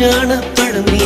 ஞானப்படும் நீ